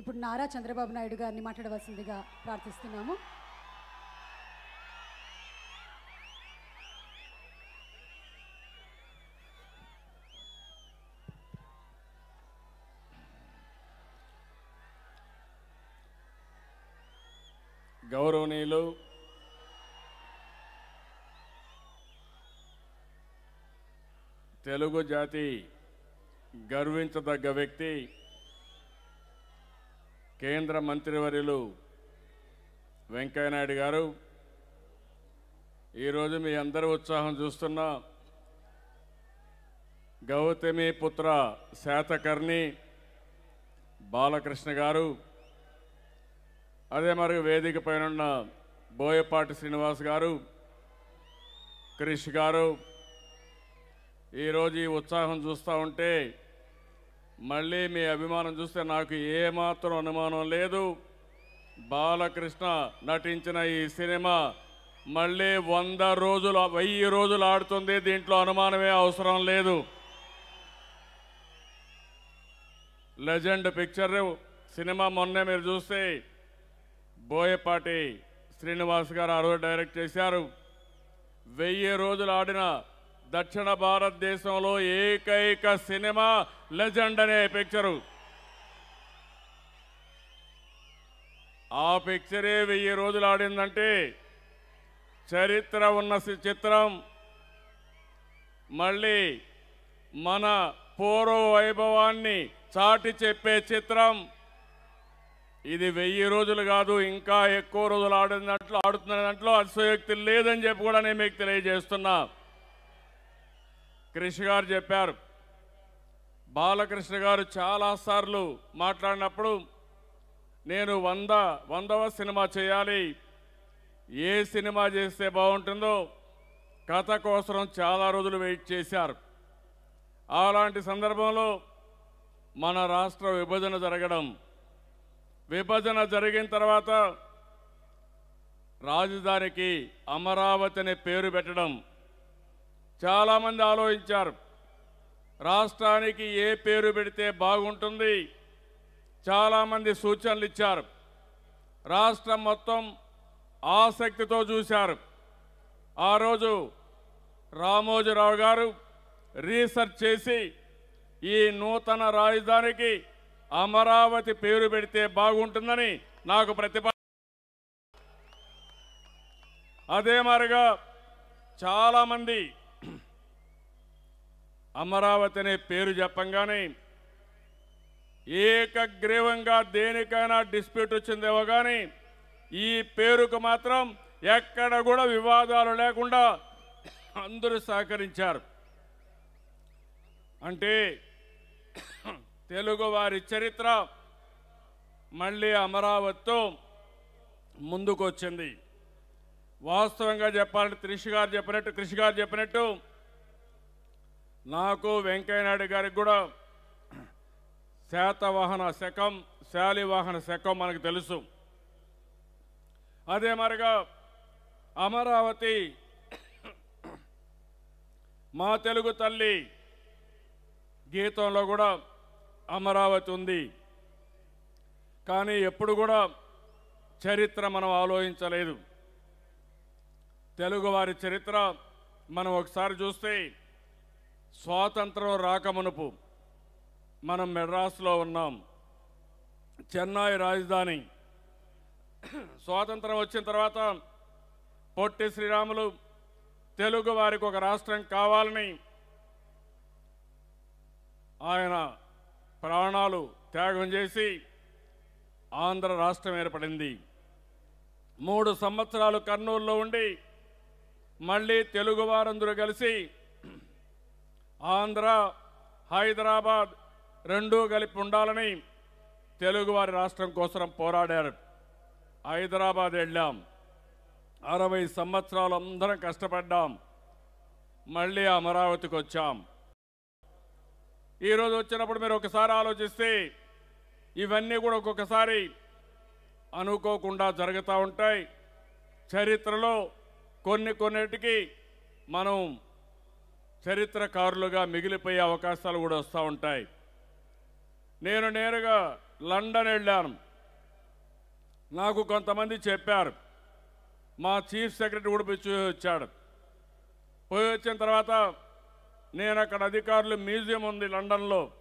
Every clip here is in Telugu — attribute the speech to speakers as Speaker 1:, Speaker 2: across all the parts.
Speaker 1: ఇప్పుడు నారా చంద్రబాబు నాయుడు గారిని మాట్లాడవలసిందిగా ప్రార్థిస్తున్నాము.
Speaker 2: గౌరవనీయులు తెలుగు జాతి గర్వించదగ్గ వ్యక్తి కేంద్ర మంత్రివర్యులు వెంకయ్యనాయుడు గారు ఈరోజు మీ అందరి ఉత్సాహం చూస్తున్నా గౌతమి పుత్ర శాతకర్ణి బాలకృష్ణ గారు అదే మరి వేదిక పైన ఉన్న బోయపాటి శ్రీనివాస్ గారు క్రిష్ గారు ఈరోజు ఈ ఉత్సాహం చూస్తూ ఉంటే మళ్ళీ మీ అభిమానం చూస్తే నాకు ఏమాత్రం అనుమానం లేదు. బాలకృష్ణ నటించిన ఈ సినిమా మళ్ళీ వంద రోజులు వెయ్యి రోజులు ఆడుతుంది. దీంట్లో అనుమానమే అవసరం లేదు. లెజెండ్ పిక్చర్ సినిమా మొన్నే మీరు చూస్తే బోయపాటి శ్రీనివాస్ గారు ఆ రోజు డైరెక్ట్ చేశారు. వెయ్యి రోజులు ఆడిన దక్షిణ భారతదేశంలో ఏకైక సినిమా లెజెండ్ అనే పిక్చరు. ఆ పిక్చరే వెయ్యి రోజులు ఆడిందంటే చరిత్ర ఉన్న చిత్రం. మళ్ళీ మన పూర్వ వైభవాన్ని చాటి చెప్పే చిత్రం. ఇది వెయ్యి రోజులు కాదు ఇంకా ఎక్కువ రోజులు ఆడిన దాంట్లో ఆడుతున్న దాంట్లో అతిశయోక్తి లేదని చెప్పి కూడా నేను మీకు తెలియజేస్తున్నా. కృష్ణ గారు చెప్పారు. బాలకృష్ణ గారు చాలాసార్లు మాట్లాడినప్పుడు నేను వంద వందవ సినిమా చేయాలి. ఏ సినిమా చేస్తే బాగుంటుందో కథ కోసం చాలా రోజులు వెయిట్ చేశారు. అలాంటి సందర్భంలో మన రాష్ట్ర విభజన జరగడం విభజన జరిగిన తర్వాత రాజధానికి అమరావతి అనే పేరు పెట్టడం చాలామంది ఆలోచించారు. రాష్ట్రానికి ఏ పేరు పెడితే బాగుంటుంది? చాలామంది సూచనలు ఇచ్చారు. రాష్ట్రం మొత్తం ఆసక్తితో చూశారు. ఆ రోజు రామోజీరావు గారు రీసెర్చ్ చేసి ఈ నూతన రాజధానికి అమరావతి పేరు పెడితే బాగుంటుందని నాకు ప్రతిపా అదే మరిగా చాలామంది అమరావతి అనే పేరు చెప్పంగానే ఏకగ్రీవంగా దేనికైనా డిస్ప్యూట్ వచ్చిందేమో కానీ ఈ పేరుకు మాత్రం ఎక్కడ కూడా వివాదాలు లేకుండా అందరూ సహకరించారు. అంటే తెలుగు వారి చరిత్ర మళ్ళీ అమరావతితో ముందుకు వచ్చింది వాస్తవంగా చెప్పాలంటే త్రిషి గారు చెప్పినట్టు కృషి గారు చెప్పినట్టు నాకు వెంకయ్యనాయుడు గారికి కూడా శాతవాహన శకం శాలివాహన శకం మనకు తెలుసు. అదే మరిగా అమరావతి మా తెలుగు తల్లి గీతంలో కూడా అమరావతి ఉంది. కానీ ఎప్పుడు కూడా చరిత్ర మనం ఆలోచించలేదు. తెలుగువారి చరిత్ర మనం ఒకసారి చూస్తే స్వాతంత్రం రాకమునుపు మనం మెడ్రాస్లో ఉన్నాం. చెన్నై రాజధాని. స్వాతంత్రం వచ్చిన తర్వాత పొట్టి శ్రీరాములు తెలుగు వారికి ఒక రాష్ట్రం కావాలని ఆయన ప్రాణాలు త్యాగం చేసి ఆంధ్ర రాష్ట్రం ఏర్పడింది. మూడు సంవత్సరాలు కర్నూలులో ఉండి మళ్ళీ తెలుగు వారందరూ కలిసి ఆంధ్ర హైదరాబాద్ రెండూ కలిపి ఉండాలని తెలుగువారి రాష్ట్రం కోసం పోరాడారు. హైదరాబాద్ వెళ్ళాం. అరవై సంవత్సరాలు అందరం కష్టపడ్డాం. మళ్ళీ అమరావతికి వచ్చాం. ఈరోజు వచ్చినప్పుడు మీరు ఒకసారి ఆలోచిస్తే ఇవన్నీ కూడా ఒక్కొక్కసారి అనుకోకుండా జరుగుతూ ఉంటాయి. చరిత్రలో కొన్ని కొన్నిటికి మనం చరిత్రకారులుగా మిగిలిపోయే అవకాశాలు కూడా వస్తూ ఉంటాయి. నేను నేరుగా లండన్ వెళ్ళాను. నాకు కొంతమంది చెప్పారు. మా చీఫ్ సెక్రటరీ కూడా పోయి వచ్చాడు. పోయి వచ్చిన తర్వాత నేను అక్కడ అధికారులు మ్యూజియం ఉంది లండన్లో.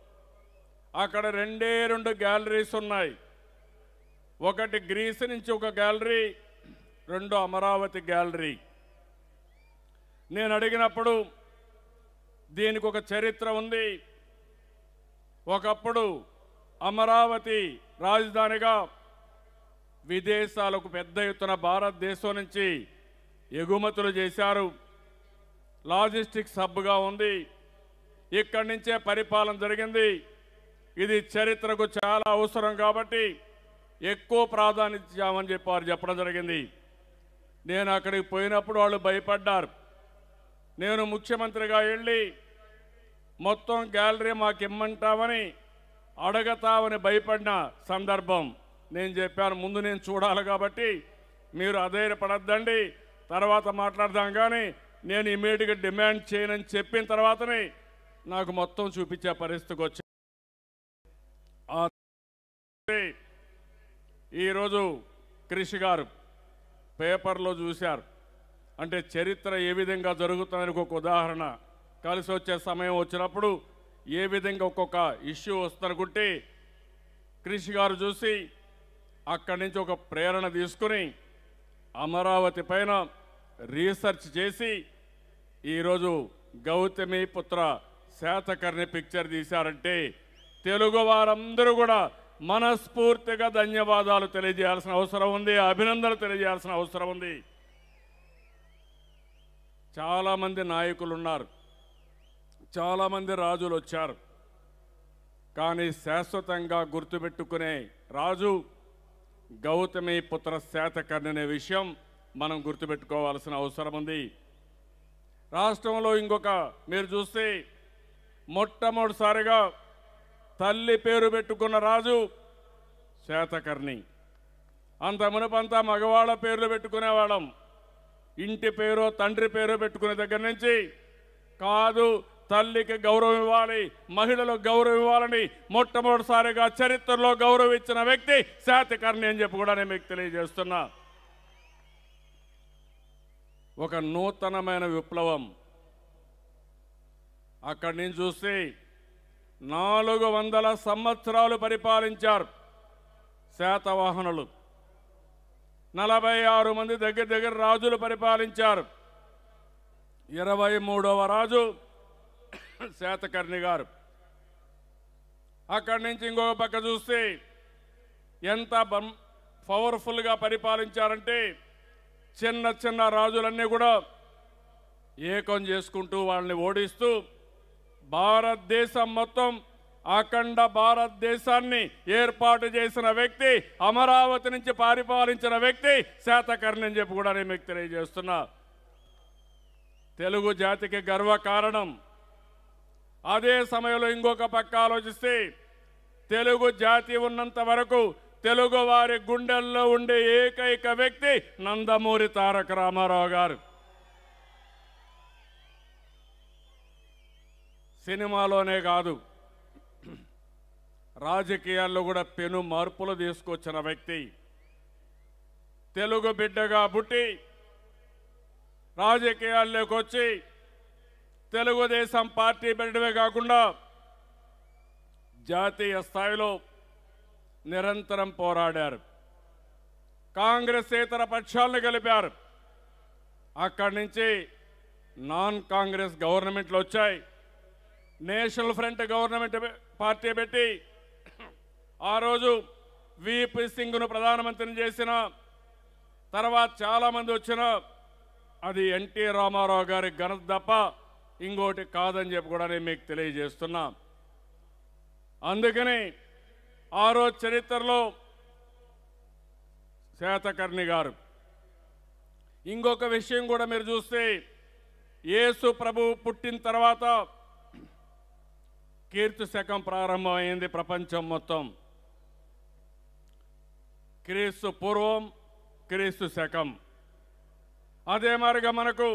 Speaker 2: అక్కడ రెండే రెండు గ్యాలరీస్ ఉన్నాయి. ఒకటి గ్రీస్ నుంచి ఒక గ్యాలరీ రెండు అమరావతి గ్యాలరీ. నేను అడిగినప్పుడు దీనికి ఒక చరిత్ర ఉంది. ఒకప్పుడు అమరావతి రాజధానిగా విదేశాలకు పెద్ద ఎత్తున భారతదేశం నుంచి ఎగుమతులు చేశారు. లాజిస్టిక్స్ హబ్గా ఉంది. ఇక్కడి నుంచే పరిపాలన జరిగింది. ఇది చరిత్రకు చాలా అవసరం కాబట్టి ఎక్కువ ప్రాధాన్యత ఇచ్చామని చెప్పారు చెప్పడం జరిగింది. నేను అక్కడికి పోయినప్పుడు వాళ్ళు భయపడ్డారు. నేను ముఖ్యమంత్రిగా వెళ్ళి మొత్తం గ్యాలరీ మాకు ఇమ్మంటామని అడగతామని భయపడిన సందర్భం నేను చెప్పాను. ముందు నేను చూడాలి కాబట్టి మీరు అధైర్యపడద్దండి. తర్వాత మాట్లాడదాం కానీ నేను ఇమీడియట్గా డిమాండ్ చేయనని చెప్పిన తర్వాతనే నాకు మొత్తం చూపించే పరిస్థితికి వచ్చి. ఈరోజు కృషి గారు పేపర్లో చూశారు. అంటే చరిత్ర ఏ విధంగా జరుగుతుందని ఒక ఉదాహరణ. కలిసి వచ్చే సమయం వచ్చినప్పుడు ఏ విధంగా ఒక్కొక్క ఇష్యూ వస్తుందనుకుంటే కృషి గారు చూసి అక్కడి నుంచి ఒక ప్రేరణ తీసుకుని అమరావతి పైన రీసెర్చ్ చేసి ఈరోజు గౌతమి పుత్ర శాతకర్ణి పిక్చర్ తీశారంటే తెలుగు వారందరూ కూడా మనస్ఫూర్తిగా ధన్యవాదాలు తెలియజేయాల్సిన అవసరం ఉంది అభినందనలు తెలియజేయాల్సిన అవసరం ఉంది. చాలామంది నాయకులు ఉన్నారు చాలామంది రాజులు వచ్చారు కానీ శాశ్వతంగా గుర్తుపెట్టుకునే రాజు గౌతమి పుత్ర శాతకర్ణి అనే విషయం మనం గుర్తుపెట్టుకోవాల్సిన అవసరం ఉంది రాష్ట్రంలో ఇంకొక మీరు చూస్తే మొట్టమొదటిసారిగా తల్లి పేరు పెట్టుకున్న రాజు శాతకర్ణి. అంత మునుపంతా మగవాళ్ళ పేర్లు పెట్టుకునేవాళ్ళం. ఇంటి పేరు తండ్రి పేరు పెట్టుకునే దగ్గర నుంచి కాదు తల్లికి గౌరవం ఇవ్వాలి మహిళలకు గౌరవం ఇవ్వాలని మొట్టమొదటిసారిగా చరిత్రలో గౌరవం ఇచ్చిన వ్యక్తి శాతకర్ణి అని చెప్పి కూడా నేను మీకు తెలియజేస్తున్నా. ఒక నూతనమైన విప్లవం. అక్కడి నుంచి చూస్తే నాలుగు వందల సంవత్సరాలు పరిపాలించారు శాతవాహనులు. నలభై ఆరు మంది దగ్గర దగ్గర రాజులు పరిపాలించారు. ఇరవై మూడవ రాజు శాతకర్ణి గారు. అక్కడి నుంచి ఇంకొక పక్క చూస్తే ఎంత పవర్ఫుల్గా పరిపాలించారంటే చిన్న చిన్న రాజులన్నీ కూడా ఏకం చేసుకుంటూ వాళ్ళని ఓడిస్తూ భారతదేశం మొత్తం అఖండ భారతదేశాన్ని ఏర్పాటు చేసిన వ్యక్తి అమరావతి నుంచి పరిపాలించిన వ్యక్తి శాతకర్ణి అని చెప్పి కూడా నేను మీకు తెలియజేస్తున్నా. తెలుగు జాతికి గర్వ కారణం. అదే సమయంలో ఇంకొక పక్క ఆలోచిస్తే తెలుగు జాతి ఉన్నంత వరకు తెలుగు వారి గుండెల్లో ఉండే ఏకైక వ్యక్తి నందమూరి తారక రామారావు గారు. సినిమాలోనే కాదు రాజకీయాల్లో కూడా పెను మార్పులు తీసుకొచ్చిన వ్యక్తి. తెలుగు బిడ్డగా పుట్టి రాజకీయాల్లోకి వచ్చి తెలుగుదేశం పార్టీ పెట్టడమే కాకుండా జాతీయ స్థాయిలో నిరంతరం పోరాడారు. కాంగ్రెస్ ఇతర పక్షాలను గెలిపారు. అక్కడి నుంచి నాన్ కాంగ్రెస్ గవర్నమెంట్లు వచ్చాయి. నేషనల్ ఫ్రంట్ గవర్నమెంట్ పార్టీ పెట్టి ఆ రోజు విపి సింగ్ను ప్రధానమంత్రిని చేసిన తర్వాత చాలామంది వచ్చిన అది ఎన్టీ రామారావు గారి ఘనత తప్ప ఇంకోటి కాదని చెప్పి కూడా నేను మీకు తెలియజేస్తున్నా. అందుకని ఆ రోజు చరిత్రలో శాతకర్ణి గారు. ఇంకొక విషయం కూడా మీరు చూస్తే యేసు ప్రభు పుట్టిన తర్వాత కీర్తి శకం ప్రారంభమైంది ప్రపంచం మొత్తం. క్రీస్తు పూర్వం క్రీస్తు శకం. అదే మరిగా మనకు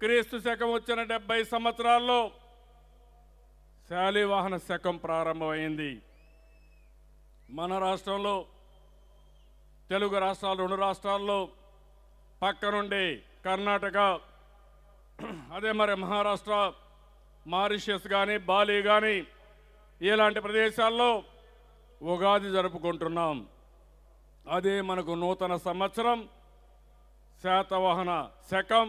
Speaker 2: క్రీస్తు శకం వచ్చిన డెబ్బై సంవత్సరాల్లో శాలివాహన శకం ప్రారంభమైంది. మన రాష్ట్రంలో తెలుగు రాష్ట్రాలు రెండు రాష్ట్రాల్లో పక్క నుండి కర్ణాటక అదే మరి మహారాష్ట్ర మారిషియస్ కానీ బాలి కానీ ఇలాంటి ప్రదేశాల్లో ఉగాది జరుపుకుంటున్నాం. అదే మనకు నూతన సంవత్సరం శాతవాహన శకం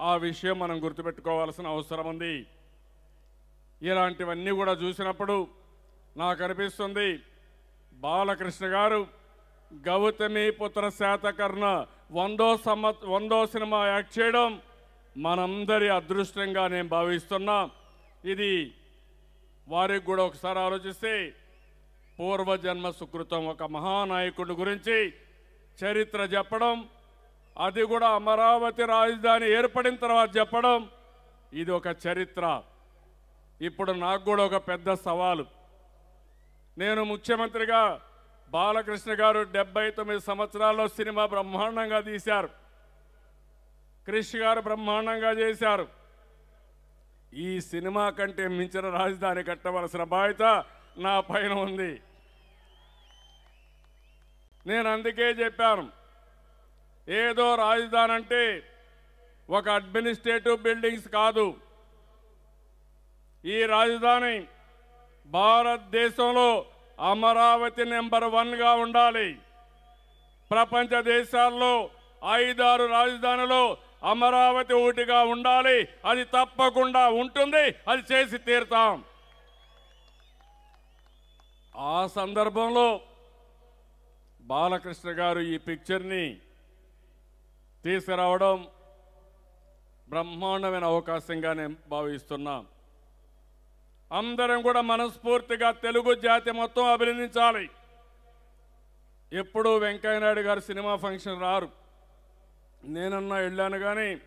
Speaker 2: ఆ విషయం మనం గుర్తుపెట్టుకోవాల్సిన అవసరం ఉంది. ఇలాంటివన్నీ కూడా చూసినప్పుడు నాకు అనిపిస్తుంది బాలకృష్ణ గారు గౌతమి పుత్ర శాతకర్ణ వందో సంవ వందో సినిమా యాక్ట్ చేయడం మనందరి అదృష్టంగా నేను భావిస్తున్నా. ఇది వారికి కూడా ఒకసారి ఆలోచిస్తే పూర్వజన్మ సుకృతం ఒక మహానాయకుడి గురించి చరిత్ర చెప్పడం అది కూడా అమరావతి రాజధాని ఏర్పడిన తర్వాత చెప్పడం ఇది ఒక చరిత్ర. ఇప్పుడు నాకు కూడా ఒక పెద్ద సవాలు. నేను ముఖ్యమంత్రిగా బాలకృష్ణ గారు డెబ్బై తొమ్మిది సంవత్సరాల్లో సినిమా బ్రహ్మాండంగా తీశారు. క్రిష్ గారు బ్రహ్మాండంగా చేశారు. ఈ సినిమా కంటే మించిన రాజధాని కట్టవలసిన బాధ్యత నా పైన ఉంది. నేను అందుకే చెప్పాను. ఏదో రాజధాని అంటే ఒక అడ్మినిస్ట్రేటివ్ బిల్డింగ్స్ కాదు. ఈ రాజధాని భారతదేశంలో అమరావతి నెంబర్ వన్గా ఉండాలి. ప్రపంచ దేశాల్లో ఐదారు రాజధానిలో అమరావతి ఒకటిగా ఉండాలి. అది తప్పకుండా ఉంటుంది. అది చేసి తీరుతాం. ఆ సందర్భంలో బాలకృష్ణ గారు ఈ పిక్చర్ని తీసుకురావడం బ్రహ్మాండమైన అవకాశంగా నేను భావిస్తున్నాం. అందరం కూడా మనస్ఫూర్తిగా తెలుగు జాతి మొత్తం అభినందించాలి. ఎప్పుడు వెంకయ్యనాయుడు గారు సినిమా ఫంక్షన్ రారు. నేనన్నా వెళ్ళాను కానీ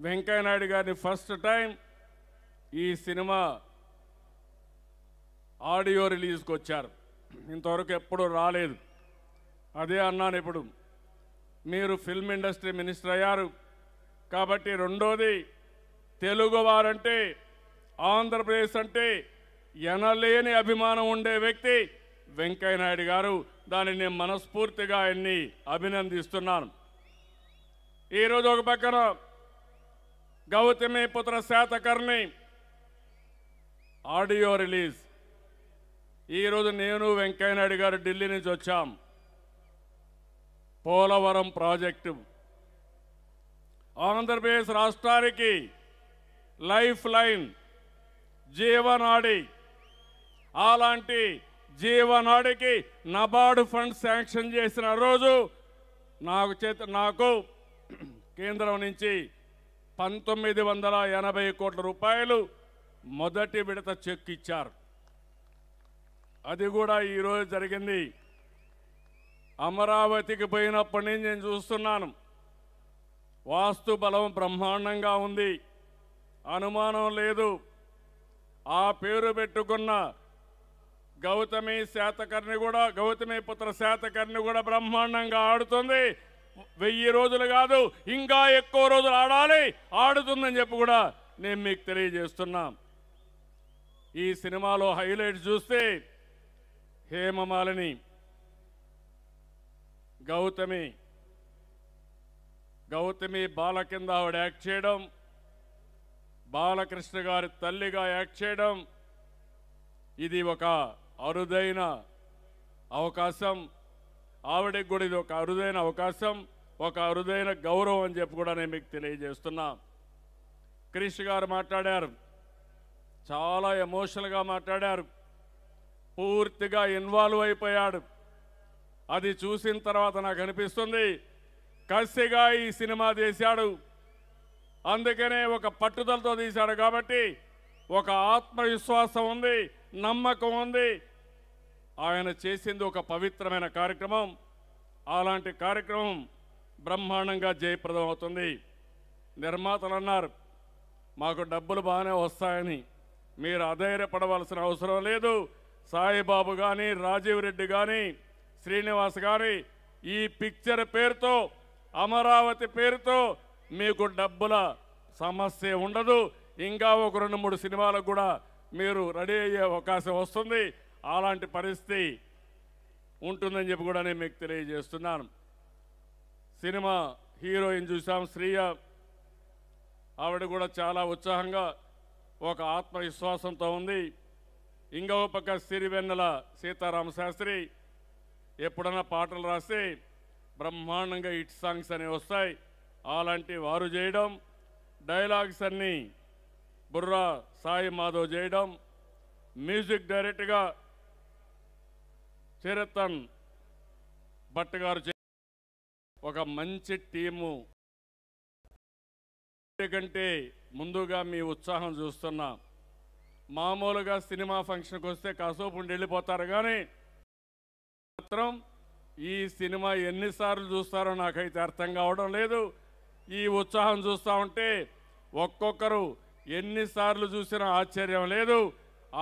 Speaker 2: వెంకయ్యనాయుడు గారిని ఫస్ట్ టైం ఈ సినిమా ఆడియో రిలీజ్కి వచ్చారు. ఇంతవరకు ఎప్పుడూ రాలేదు. అదే అన్నాను ఇప్పుడు. మీరు ఫిల్మ్ ఇండస్ట్రీ మినిస్టర్ అయ్యారు. కాబట్టి రెండోది తెలుగువారంటే ఆంధ్రప్రదేశ్ అంటే ఎనలేని అభిమానం ఉండే వ్యక్తి వెంకయ్యనాయుడు గారు. దానిని నేను మనస్ఫూర్తిగా ఆయన్ని అభినందిస్తున్నాను. ఈరోజు ఒక పక్కన గౌతమి పుత్ర శాతకర్ణి ఆడియో రిలీజ్. ఈరోజు నేను వెంకయ్యనాయుడు గారు ఢిల్లీ నుంచి వచ్చాం. పోలవరం ప్రాజెక్టు. ఆంధ్రప్రదేశ్ రాష్ట్రానికి లైఫ్ లైన్ జీవనాడి. అలాంటి జీవనాడికి నబార్డు ఫండ్ శాంక్షన్ చేసిన రోజు నాకు చేత నాకు కేంద్రం నుంచి పంతొమ్మిది వందల ఎనభై కోట్ల రూపాయలు మొదటి విడత చెక్ ఇచ్చారు. అది కూడా ఈరోజు జరిగింది. అమరావతికి పోయినప్పటి నుంచి నేను చూస్తున్నాను. వాస్తు బలం బ్రహ్మాండంగా ఉంది. అనుమానం లేదు. ఆ పేరు పెట్టుకున్న గౌతమి శాతకర్ణి కూడా గౌతమి పుత్ర శాతకర్ణి కూడా బ్రహ్మాండంగా ఆడుతుంది. వెయ్యి రోజులు కాదు ఇంకా ఎక్కువ రోజులు ఆడాలి ఆడుతుందని చెప్పి కూడా నేను మీకు తెలియజేస్తున్నా. ఈ సినిమాలో హైలైట్ చూస్తే హేమమాలిని గౌతమి. గౌతమి బాల కింద ఆవిడ యాక్ట్ చేయడం బాలకృష్ణ గారి తల్లిగా యాక్ట్ చేయడం ఇది ఒక అరుదైన అవకాశం. ఆవిడకి కూడా ఇది ఒక అరుదైన అవకాశం ఒక అరుదైన గౌరవం అని చెప్పి కూడా నేను మీకు తెలియజేస్తున్నా. క్రిష్ గారు మాట్లాడారు. చాలా ఎమోషనల్గా మాట్లాడారు. పూర్తిగా ఇన్వాల్వ్ అయిపోయాడు. అది చూసిన తర్వాత నాకు అనిపిస్తుంది కసిగా ఈ సినిమా తీశాడు. అందుకనే ఒక పట్టుదలతో తీశాడు కాబట్టి ఒక ఆత్మవిశ్వాసం ఉంది నమ్మకం ఉంది. ఆయన చేసింది ఒక పవిత్రమైన కార్యక్రమం. అలాంటి కార్యక్రమం బ్రహ్మాండంగా జయప్రదం అవుతుంది. నిర్మాతలు అన్నారు మాకు డబ్బులు బాగానే వస్తాయని. మీరు అధైర్యపడవలసిన అవసరం లేదు. సాయిబాబు కానీ రాజీవ్ రెడ్డి కానీ శ్రీనివాస్ గారి ఈ పిక్చర్ పేరుతో అమరావతి పేరుతో మీకు డబ్బుల సమస్య ఉండదు. ఇంకా ఒక రెండు మూడు సినిమాలకు కూడా మీరు రెడీ అయ్యే అవకాశం వస్తుంది. అలాంటి పరిస్థితి ఉంటుందని చెప్పి కూడా నేను మీకు తెలియజేస్తున్నాను. సినిమా హీరోయిన్ చూసాం శ్రీయ. ఆవిడ కూడా చాలా ఉత్సాహంగా ఒక ఆత్మవిశ్వాసంతో ఉంది. ఇంకో పక్క సిరివెన్నెల సీతారామ శాస్త్రి. ఎప్పుడన్నా పాటలు రాస్తే బ్రహ్మాండంగా హిట్ సాంగ్స్ అనేవి వస్తాయి. అలాంటి వారు చేయడం డైలాగ్స్ అన్నీ బుర్రా సాయి మాధవ్ చేయడం మ్యూజిక్ డైరెక్ట్గా చిరతన్ భట్ గారు చే- ఒక మంచి టీము. కంటే ముందుగా మీ ఉత్సాహం చూస్తున్నా. మామూలుగా సినిమా ఫంక్షన్కి వస్తే కాసేపు ఉండి వెళ్ళిపోతారు కానీ మాత్రం ఈ సినిమా ఎన్నిసార్లు చూస్తారో నాకైతే అర్థం కావడం లేదు. ఈ ఉత్సాహం చూస్తూ ఉంటే ఒక్కొక్కరు ఎన్నిసార్లు చూసినా ఆశ్చర్యం లేదు.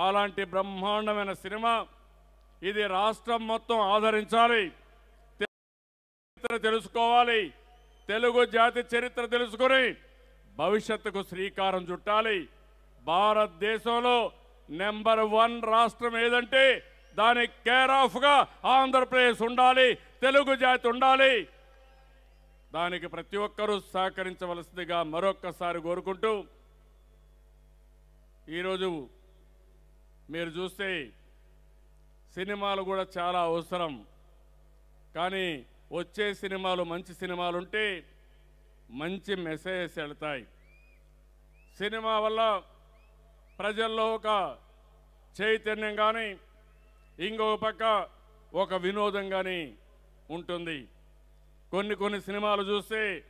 Speaker 2: అలాంటి బ్రహ్మాండమైన సినిమా ఇది రాష్ట్రం మొత్తం ఆదరించాలి. చరిత్ర తెలుసుకోవాలి. తెలుగు జాతి చరిత్ర తెలుసుకొని భవిష్యత్తుకు శ్రీకారం చుట్టాలి. భారతదేశంలో నెంబర్ వన్ రాష్ట్రం ఏదంటే దానికి కేర్ ఆఫ్గా ఆంధ్రప్రదేశ్ ఉండాలి తెలుగు జాతి ఉండాలి. దానికి ప్రతి ఒక్కరూ సహకరించవలసిందిగా మరొక్కసారి కోరుకుంటూ ఈరోజు మీరు చూస్తే సినిమాలు కూడా చాలా అవసరం. కానీ వచ్చే సినిమాలు మంచి సినిమాలు ఉంటే మంచి మెసేజెస్ వెళ్తాయి. సినిమా వల్ల ప్రజల్లో ఒక చైతన్యం కానీ ఇంకొక పక్క ఒక వినోదంగానే ఉంటుంది. కొన్ని కొన్ని సినిమాలు చూస్తే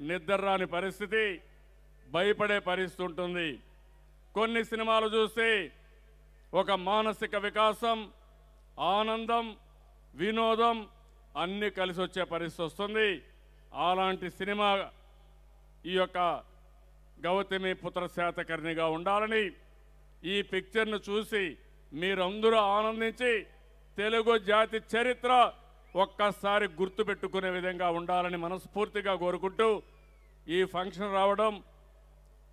Speaker 2: నిద్ర రాని పరిస్థితి భయపడే పరిస్థితి ఉంటుంది. కొన్ని సినిమాలు చూస్తే ఒక మానసిక వికాసం ఆనందం వినోదం అన్నీ కలిసి వచ్చే పరిస్థితి వస్తుంది. అలాంటి సినిమా ఈ యొక్క గౌతమి పుత్ర శాతకర్ణిగా ఉండాలని ఈ పిక్చర్ను చూసి మీరందరూ ఆనందించి తెలుగు జాతి చరిత్ర ఒక్కసారి గుర్తుపెట్టుకునే విధంగా ఉండాలని మనస్ఫూర్తిగా కోరుకుంటూ ఈ ఫంక్షన్ రావడం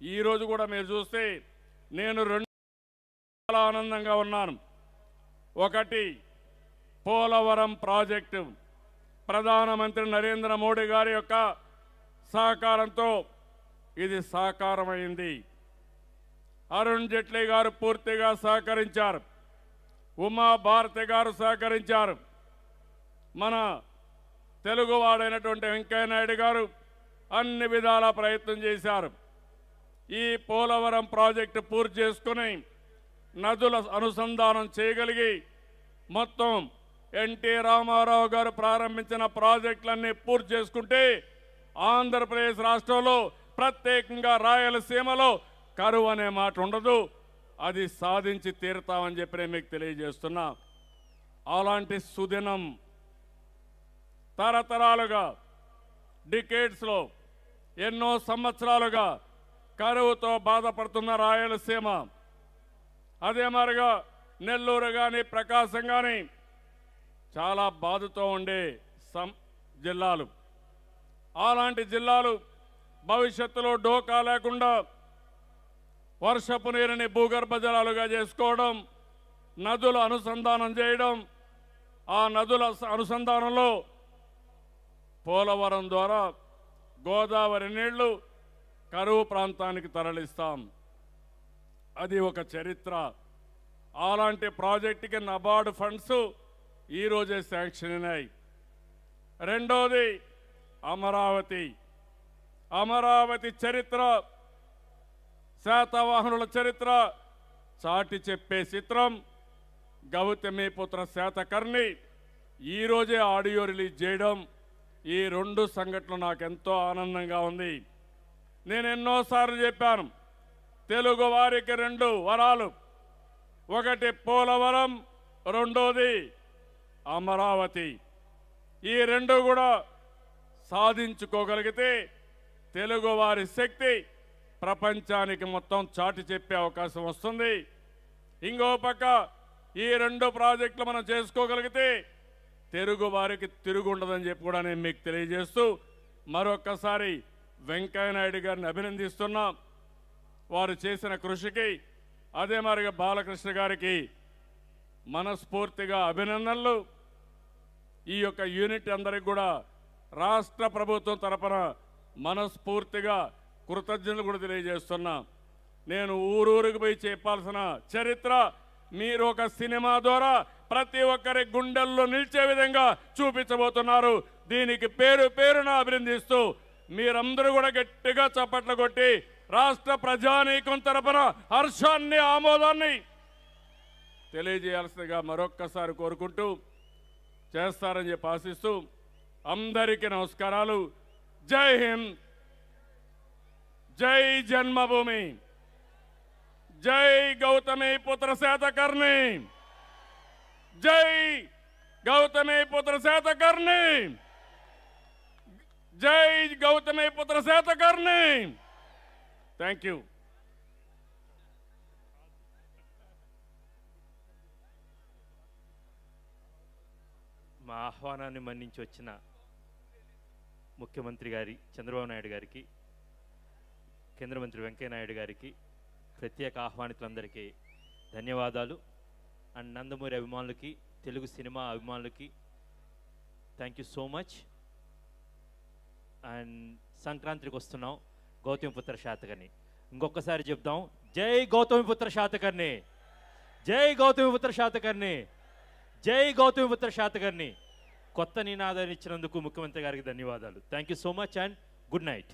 Speaker 2: ఈరోజు కూడా మీరు చూస్తే నేను రెండు చాలా ఆనందంగా ఉన్నాను. ఒకటి పోలవరం ప్రాజెక్టు. ప్రధానమంత్రి నరేంద్ర మోడీ గారి యొక్క సహకారంతో ఇది సాకారమైంది. అరుణ్ జైట్లీ గారు పూర్తిగా సహకరించారు. ఉమా భారతి గారు సహకరించారు. మన తెలుగువాడైనటువంటి వెంకయ్య నాయుడు గారు అన్ని విధాల ప్రయత్నం చేశారు. ఈ పోలవరం ప్రాజెక్టు పూర్తి చేసుకుని నదుల అనుసంధానం చేయగలిగి మొత్తం ఎన్టీ రామారావు గారు ప్రారంభించిన ప్రాజెక్టులన్నీ పూర్తి చేసుకుంటే ఆంధ్రప్రదేశ్ రాష్ట్రంలో ప్రత్యేకంగా రాయలసీమలో కరువు అనే మాట ఉండదు. అది సాధించి తీరుతామని చెప్పి నేను మీకు తెలియజేస్తున్నా. అలాంటి సుదినం తరతరాలుగా డికేడ్స్లో ఎన్నో సంవత్సరాలుగా కరువుతో బాధపడుతున్న రాయలసీమ. అదే మరిగా నెల్లూరు కానీ ప్రకాశం కానీ చాలా బాధతో ఉండే సం జిల్లాలు. అలాంటి జిల్లాలు భవిష్యత్తులో డోకా లేకుండా వర్షపు నీరుని భూగర్భ జలాలుగా చేసుకోవడం నదుల అనుసంధానం చేయడం ఆ నదుల అనుసంధానంలో పోలవరం ద్వారా గోదావరి నీళ్ళు కరువు ప్రాంతానికి తరలిస్తాం. అది ఒక చరిత్ర. అలాంటి ప్రాజెక్టుకి నబార్డు ఫండ్స్ ఈరోజే శాంక్షన్ అయినాయి. రెండోది అమరావతి. అమరావతి చరిత్ర శాతవాహనుల చరిత్ర చాటి చెప్పే చిత్రం గౌతమి పుత్ర శాతకర్ణి. ఈరోజే ఆడియో రిలీజ్ చేయడం ఈ రెండు సంఘటనలు నాకు ఎంతో ఆనందంగా ఉంది. నేను ఎన్నోసార్లు చెప్పాను తెలుగు వారికి రెండు వరాలు. ఒకటి పోలవరం రెండోది అమరావతి. ఈ రెండు కూడా సాధించుకోగలిగితే తెలుగువారి శక్తి ప్రపంచానికి మొత్తం చాటి చెప్పే అవకాశం వస్తుంది. ఇంకో పక్క ఈ రెండు ప్రాజెక్టులు మనం చేసుకోగలిగితే తెలుగు వారికి తిరుగు ఉండదని చెప్పి కూడా నేను మీకు తెలియజేస్తూ మరొక్కసారి వెంకయ్య నాయుడు గారిని అభినందిస్తున్నాం. వారు చేసిన కృషికి అదే మరిగా బాలకృష్ణ గారికి మనస్ఫూర్తిగా అభినందనలు. ఈ యొక్క యూనిట్ అందరికి కూడా రాష్ట్ర ప్రభుత్వం తరపున మనస్ఫూర్తిగా కృతజ్ఞతలు కూడా తెలియజేస్తున్నా. నేను ఊరూరికి పోయి చెప్పాల్సిన చరిత్ర మీరు ఒక సినిమా ద్వారా ప్రతి ఒక్కరి గుండెల్లో నిలిచే విధంగా చూపించబోతున్నారు. దీనికి పేరు పేరున అభినందిస్తూ మీరందరూ కూడా గట్టిగా చప్పట్లు కొట్టి రాష్ట్ర ప్రజానీకం తరపున హర్షాన్ని ఆమోదాన్ని తెలియజేయాల్సిందిగా మరొక్కసారి కోరుకుంటూ చేస్తారని చెప్పి ఆశిస్తూ అందరికీ నమస్కారాలు. జై హింద్. జై జన్మభూమి. జై గౌతమి పుత్ర శాతకర్ణి. జై గౌతమి పుత్ర శాతకర్ణి. జై గౌతమి పుత్ర శాతకర్ణి. థ్యాంక్ యూ
Speaker 3: మా ఆహ్వానాన్ని మన్నించి వచ్చిన ముఖ్యమంత్రి గారి చంద్రబాబు నాయుడు గారికి కేంద్ర మంత్రి వెంకయ్య నాయుడు గారికి ప్రత్యేక ఆహ్వానితులందరికీ ధన్యవాదాలు. అండ్ నందమూరి అభిమానులకి తెలుగు సినిమా అభిమానులకి thank you so much and సంక్రాంతికి వస్తున్నాం గౌతమిపుత్ర శాతకర్ణి. ఇంకొకసారి చెప్దాం. జై గౌతమిపుత్ర శాతకర్ణి. జై గౌతమిపుత్ర శాతకర్ణి. జై గౌతమిపుత్ర శాతకర్ణి. కొత్త నినాదాన్ని ఇచ్చినందుకు ముఖ్యమంత్రి గారికి ధన్యవాదాలు. Thank you so much and good night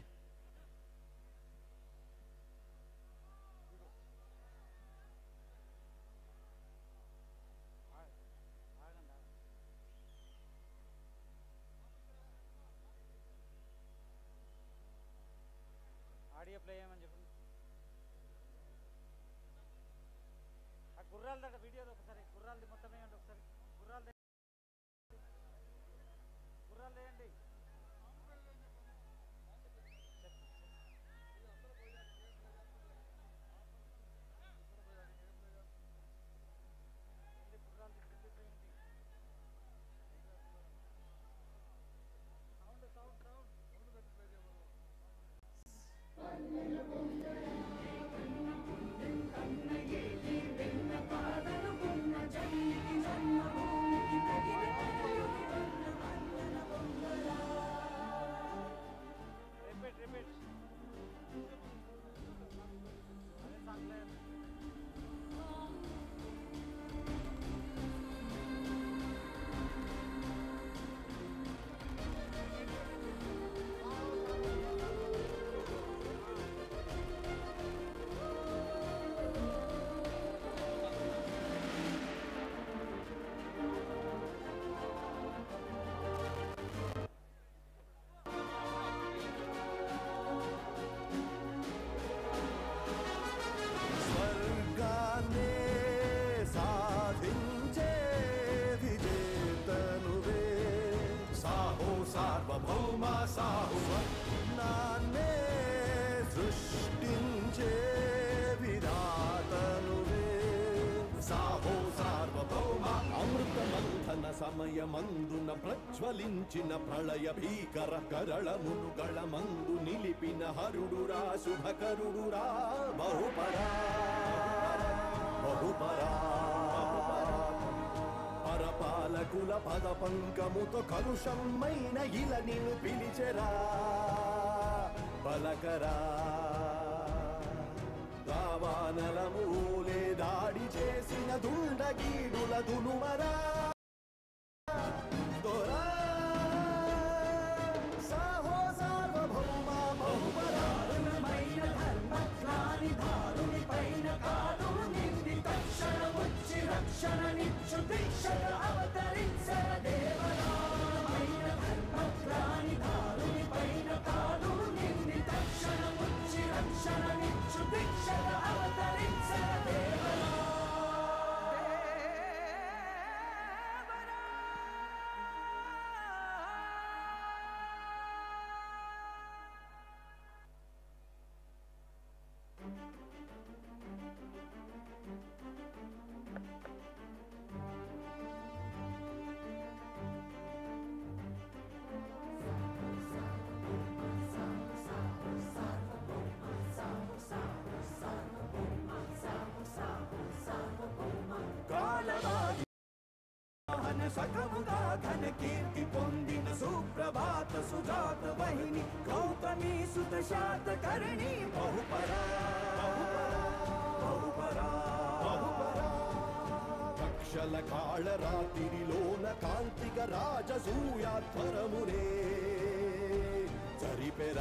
Speaker 4: సమయమందున ప్రజ్వలించిన ప్రళయ భీకర కరళమును కళమందు నిలిపిన హరుడురా శుభకరుడురా. బహుపరా బహుపరా పరపాలకుల పద పంకముతో కలుషమైన ఇల నిన్ను పిలిచెరా. బలకరా దావానలమూలే దాడి చేసిన దుండగీడుల దునుమరా. కీర్తి పొందిన సుప్రభాత సుజాత వహిని గౌతమి సుత శాతకర్ణి బహుపరా బహుపరా బహుపరా. కక్షల కాళ రాత్రిలోన కాంతిక రాజసూయాధ్వరమునే జరిపెర